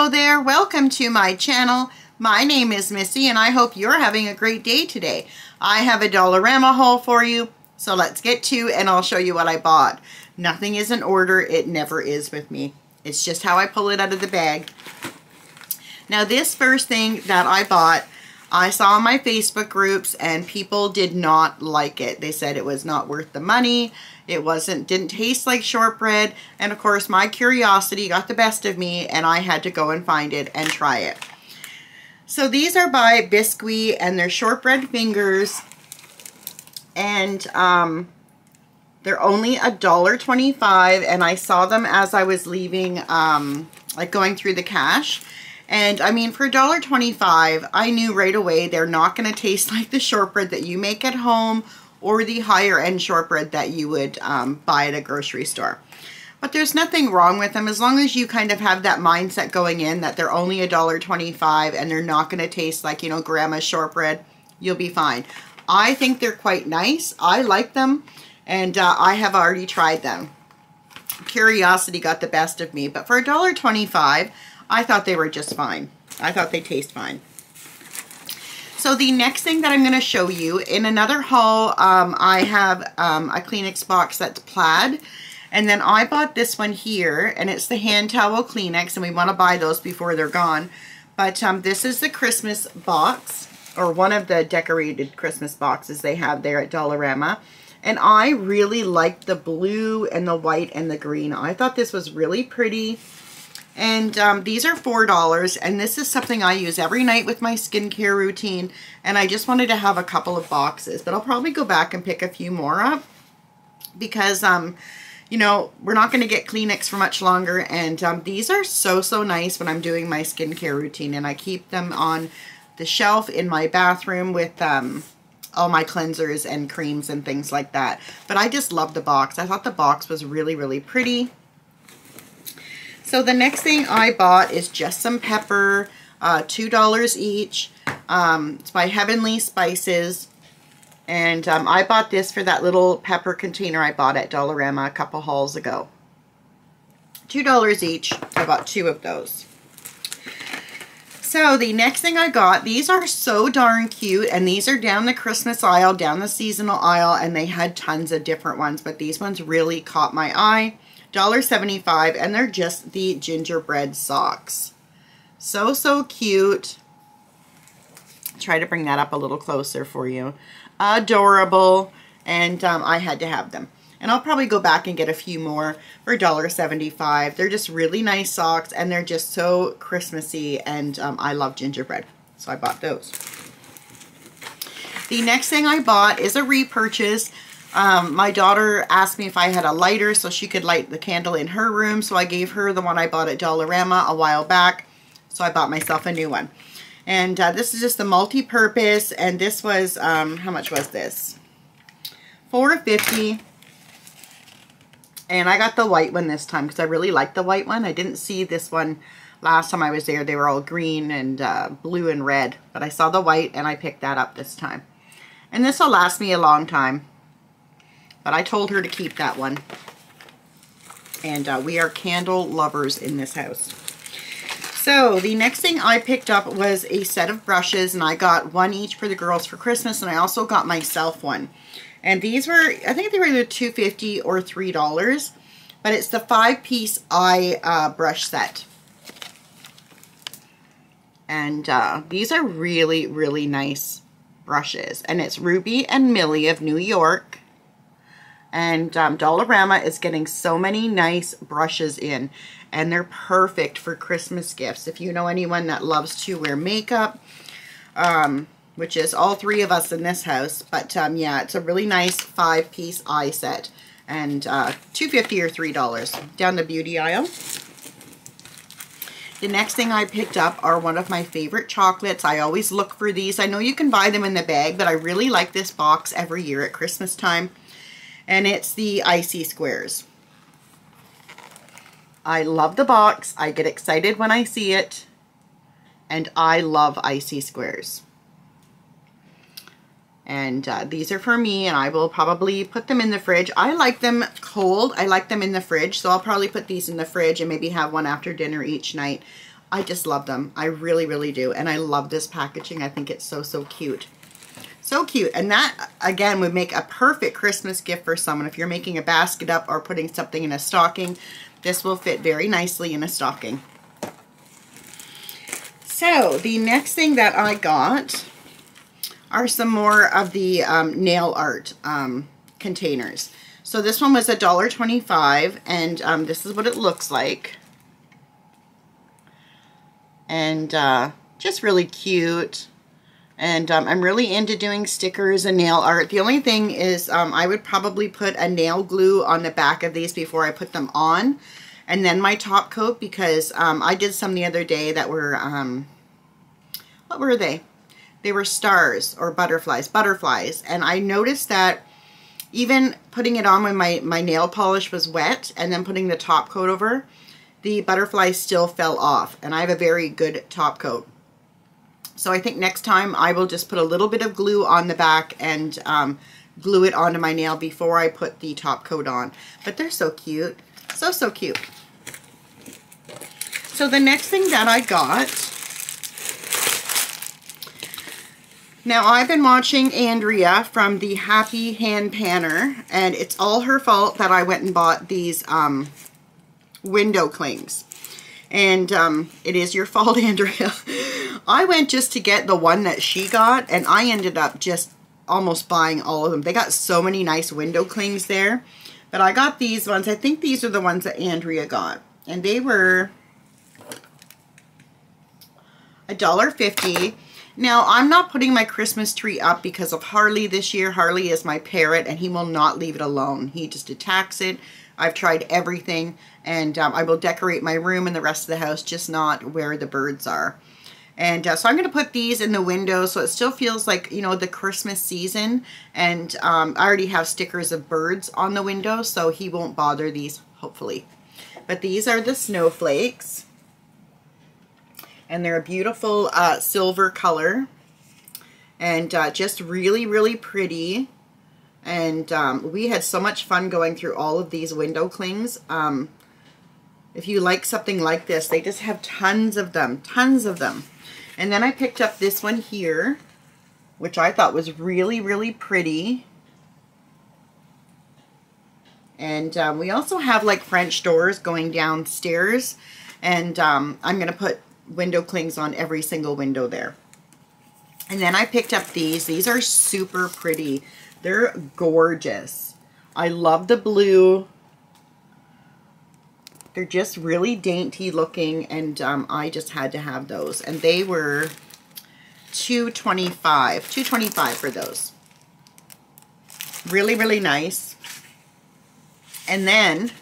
Hello there, welcome to my channel. My name is Missy and I hope you're having a great day today. I have a Dollarama haul for you, so let's get to it and I'll show you what I bought. Nothing is in order, it never is with me. It's just how I pull it out of the bag. Now this first thing that I bought, I saw my Facebook groups and people did not like it. They said it was not worth the money. It wasn't, didn't taste like shortbread. And of course my curiosity got the best of me and I had to go and find it and try it. So these are by Biscuit and they're shortbread fingers. And um, they're only a dollar twenty-five, and I saw them as I was leaving, um, like going through the cash. And I mean, for a dollar twenty-five, I knew right away they're not going to taste like the shortbread that you make at home or the higher end shortbread that you would um, buy at a grocery store. But there's nothing wrong with them as long as you kind of have that mindset going in that they're only a dollar twenty-five and they're not going to taste like, you know, grandma's shortbread. You'll be fine. I think they're quite nice. I like them and uh, I have already tried them. Curiosity got the best of me, but for a dollar twenty-five, I thought they were just fine. I thought they taste fine. So the next thing that I'm going to show you, in another haul, um, I have um, a Kleenex box that's plaid. And then I bought this one here, and it's the hand towel Kleenex, and we want to buy those before they're gone. But um, this is the Christmas box, or one of the decorated Christmas boxes they have there at Dollarama. And I really liked the blue and the white and the green. I thought this was really pretty. And um, these are $4 and this is something I use every night with my skincare routine and I just wanted to have a couple of boxes but I'll probably go back and pick a few more up because um, you know we're not going to get Kleenex for much longer and um, these are so so nice when I'm doing my skincare routine and I keep them on the shelf in my bathroom with um, all my cleansers and creams and things like that. But I just love the box. I thought the box was really really pretty so the next thing I bought is just some pepper, uh, $2 each. Um, it's by Heavenly Spices. And um, I bought this for that little pepper container I bought at Dollarama a couple hauls ago. $2 each. I bought two of those. So the next thing I got, these are so darn cute and these are down the Christmas aisle, down the seasonal aisle and they had tons of different ones but these ones really caught my eye. $1.75 and they're just the gingerbread socks. So, so cute. Try to bring that up a little closer for you. Adorable. And um, I had to have them. And I'll probably go back and get a few more for $1.75. They're just really nice socks and they're just so Christmassy and um, I love gingerbread. So I bought those. The next thing I bought is a repurchase. Um, my daughter asked me if I had a lighter so she could light the candle in her room. So I gave her the one I bought at Dollarama a while back. So I bought myself a new one. And uh, this is just the multi-purpose. And this was, um, how much was this? Four fifty. And I got the white one this time because I really like the white one. I didn't see this one last time I was there. They were all green and uh, blue and red. But I saw the white and I picked that up this time. And this will last me a long time. But I told her to keep that one. And uh, we are candle lovers in this house. So the next thing I picked up was a set of brushes and I got one each for the girls for Christmas and I also got myself one. And these were, I think they were either $2.50 or $3. But it's the five-piece eye uh, brush set. And uh, these are really, really nice brushes. And it's Ruby and Millie of New York. And um, Dollarama is getting so many nice brushes in. And they're perfect for Christmas gifts. If you know anyone that loves to wear makeup, um, which is all three of us in this house. But um, yeah, it's a really nice five-piece eye set. And uh, $2.50 or $3 down the beauty aisle. The next thing I picked up are one of my favorite chocolates. I always look for these. I know you can buy them in the bag, but I really like this box every year at Christmas time and it's the Icy Squares. I love the box. I get excited when I see it. And I love Icy Squares. And uh, these are for me, and I will probably put them in the fridge. I like them cold. I like them in the fridge, so I'll probably put these in the fridge and maybe have one after dinner each night. I just love them. I really, really do. And I love this packaging. I think it's so, so cute. So cute. And that, again, would make a perfect Christmas gift for someone. If you're making a basket up or putting something in a stocking, this will fit very nicely in a stocking. So, the next thing that I got are some more of the um, nail art um, containers. So this one was a dollar twenty-five, and um, this is what it looks like. And uh, just really cute. And um, I'm really into doing stickers and nail art. The only thing is um, I would probably put a nail glue on the back of these before I put them on. And then my top coat because um, I did some the other day that were, um, what were they? They were stars or butterflies, butterflies. And I noticed that even putting it on when my, my nail polish was wet and then putting the top coat over, the butterflies still fell off. And I have a very good top coat. So I think next time I will just put a little bit of glue on the back and um, glue it onto my nail before I put the top coat on. But they're so cute. So, so cute. So the next thing that I got, now I've been watching Andrea from the Happy Hand Panner and it's all her fault that I went and bought these um, window clings. And um, it is your fault, Andrea. I went just to get the one that she got, and I ended up just almost buying all of them. They got so many nice window clings there. But I got these ones. I think these are the ones that Andrea got. And they were a dollar fifty. Now, I'm not putting my Christmas tree up because of Harley this year. Harley is my parrot, and he will not leave it alone. He just attacks it. I've tried everything, and um, I will decorate my room and the rest of the house, just not where the birds are. And uh, so I'm going to put these in the window so it still feels like, you know, the Christmas season. And um, I already have stickers of birds on the window, so he won't bother these, hopefully. But these are the snowflakes. And they're a beautiful uh, silver color. And uh, just really, really pretty. And um, we had so much fun going through all of these window clings. Um, if you like something like this, they just have tons of them, tons of them. And then I picked up this one here, which I thought was really, really pretty. And um, we also have like French doors going downstairs. And um, I'm going to put window clings on every single window there. And then I picked up these. These are super pretty. They're gorgeous. I love the blue. They're just really dainty looking, and um, I just had to have those. And they were 225 225 for those. Really, really nice. And then,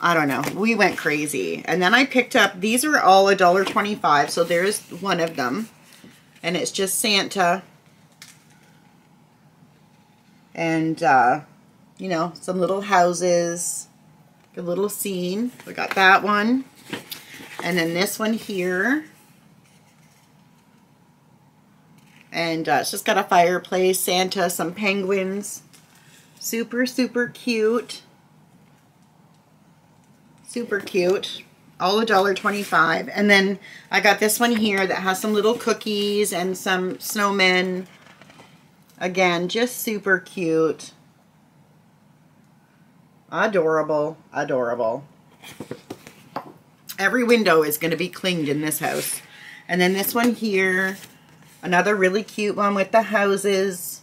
I don't know, we went crazy. And then I picked up, these are all $1.25, so there's one of them. And it's just Santa. And, uh, you know, some little houses a little scene. We got that one. And then this one here. And uh, it's just got a fireplace, Santa, some penguins. Super, super cute. Super cute. All a dollar twenty-five. And then I got this one here that has some little cookies and some snowmen. Again, just super cute. Adorable. Adorable. Every window is going to be clinged in this house. And then this one here, another really cute one with the houses.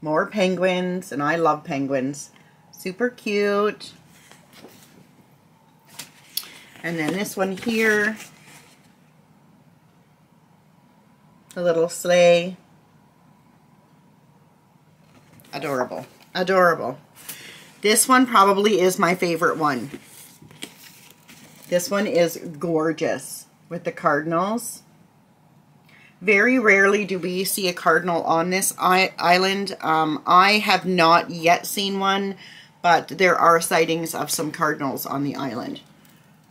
More penguins, and I love penguins. Super cute. And then this one here, a little sleigh. Adorable. Adorable. This one probably is my favorite one. This one is gorgeous with the cardinals. Very rarely do we see a cardinal on this island. Um, I have not yet seen one, but there are sightings of some cardinals on the island.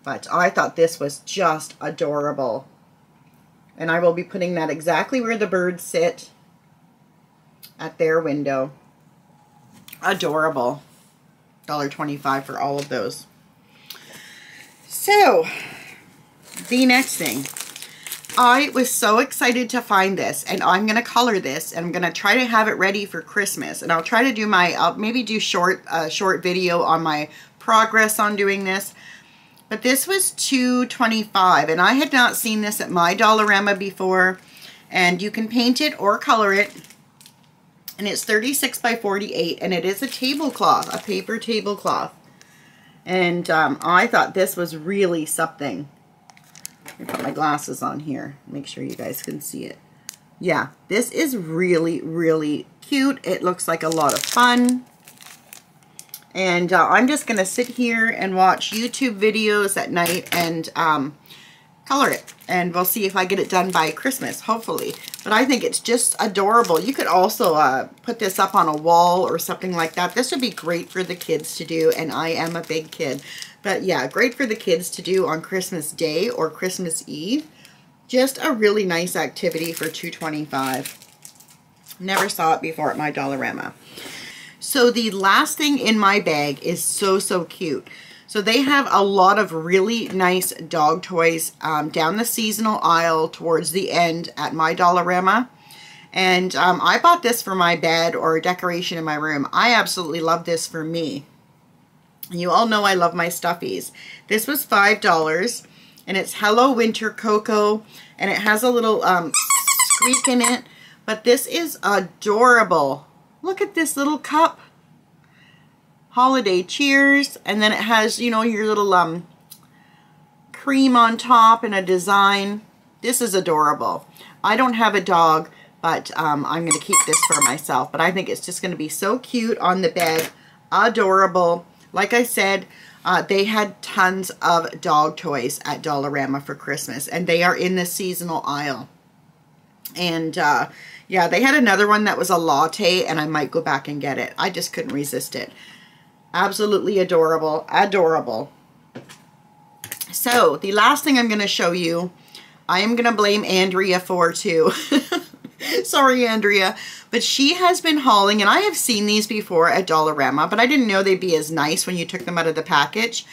But I thought this was just adorable. And I will be putting that exactly where the birds sit at their window. Adorable. $1.25 for all of those. So, the next thing. I was so excited to find this and I'm going to color this and I'm going to try to have it ready for Christmas and I'll try to do my, I'll maybe do short, uh, short video on my progress on doing this. But this was 225 and I had not seen this at my Dollarama before and you can paint it or color it and it's 36 by 48 and it is a tablecloth, a paper tablecloth. And um, I thought this was really something. Let me put my glasses on here. Make sure you guys can see it. Yeah, this is really, really cute. It looks like a lot of fun. And uh, I'm just to sit here and watch YouTube videos at night and um, color it. And we'll see if I get it done by Christmas, hopefully. But I think it's just adorable. You could also uh, put this up on a wall or something like that. This would be great for the kids to do, and I am a big kid. But yeah, great for the kids to do on Christmas Day or Christmas Eve. Just a really nice activity for 225 Never saw it before at my Dollarama. So the last thing in my bag is so, so cute. So they have a lot of really nice dog toys um, down the seasonal aisle towards the end at my Dollarama. And um, I bought this for my bed or decoration in my room. I absolutely love this for me. You all know I love my stuffies. This was $5 and it's Hello Winter Cocoa and it has a little um, squeak in it. But this is adorable. Look at this little cup holiday cheers and then it has you know your little um cream on top and a design. This is adorable. I don't have a dog but um, I'm gonna keep this for myself but I think it's just gonna be so cute on the bed. Adorable. Like I said uh, they had tons of dog toys at Dollarama for Christmas and they are in the seasonal aisle. And uh, yeah they had another one that was a latte and I might go back and get it. I just couldn't resist it Absolutely adorable. Adorable. So, the last thing I'm going to show you, I am going to blame Andrea for too. Sorry, Andrea. But she has been hauling, and I have seen these before at Dollarama, but I didn't know they'd be as nice when you took them out of the package.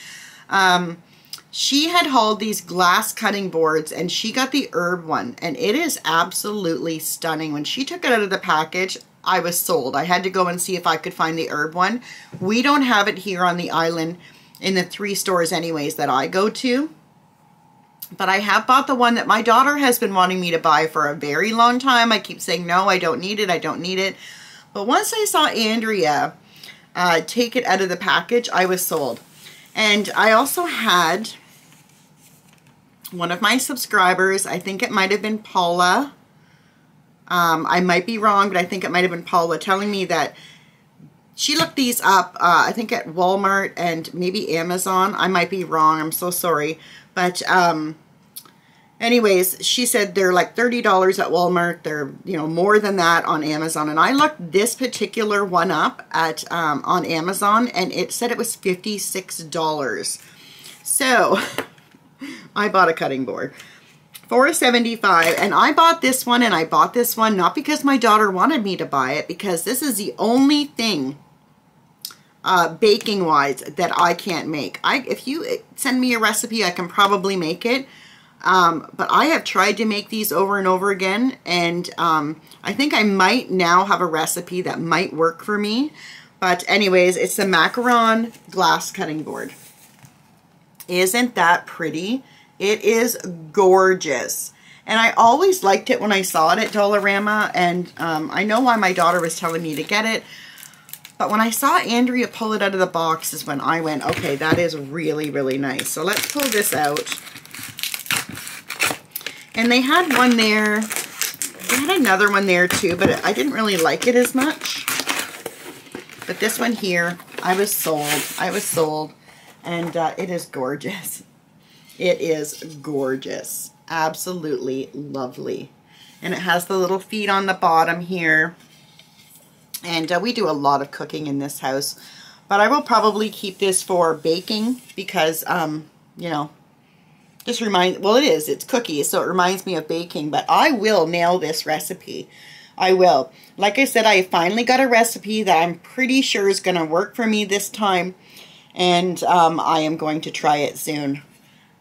Um, she had hauled these glass cutting boards, and she got the herb one, and it is absolutely stunning. When she took it out of the package, I was sold. I had to go and see if I could find the herb one. We don't have it here on the island in the three stores anyways that I go to. But I have bought the one that my daughter has been wanting me to buy for a very long time. I keep saying, no, I don't need it. I don't need it. But once I saw Andrea uh, take it out of the package, I was sold. And I also had one of my subscribers, I think it might have been Paula, um, I might be wrong, but I think it might have been Paula telling me that she looked these up, uh, I think at Walmart and maybe Amazon. I might be wrong. I'm so sorry. But um, anyways, she said they're like $30 at Walmart. They're, you know, more than that on Amazon. And I looked this particular one up at um, on Amazon and it said it was $56. So I bought a cutting board. 475 and I bought this one and I bought this one not because my daughter wanted me to buy it because this is the only thing uh, baking wise that I can't make. I If you uh, send me a recipe I can probably make it um, but I have tried to make these over and over again and um, I think I might now have a recipe that might work for me but anyways it's the macaron glass cutting board. Isn't that pretty? It is gorgeous. And I always liked it when I saw it at Dollarama. And um, I know why my daughter was telling me to get it. But when I saw Andrea pull it out of the box is when I went, okay, that is really, really nice. So let's pull this out. And they had one there. They had another one there too, but I didn't really like it as much. But this one here, I was sold. I was sold. And uh, it is gorgeous. It is gorgeous. Absolutely lovely. And it has the little feet on the bottom here. And uh, we do a lot of cooking in this house. But I will probably keep this for baking because, um, you know, just remind, well, it is, it's cookies, so it reminds me of baking. But I will nail this recipe. I will. Like I said, I finally got a recipe that I'm pretty sure is going to work for me this time. And um, I am going to try it soon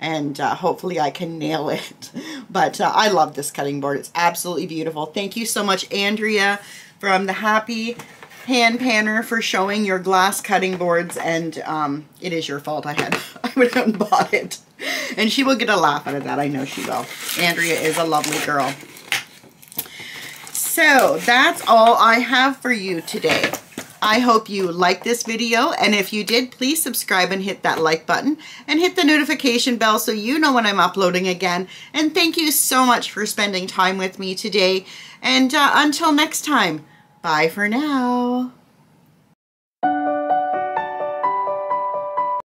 and uh, hopefully I can nail it. But uh, I love this cutting board. It's absolutely beautiful. Thank you so much, Andrea, from the Happy Hand Panner for showing your glass cutting boards, and um, it is your fault I had I would have bought it. And she will get a laugh out of that, I know she will. Andrea is a lovely girl. So that's all I have for you today. I hope you liked this video and if you did please subscribe and hit that like button and hit the notification bell so you know when I'm uploading again. And thank you so much for spending time with me today and uh, until next time bye for now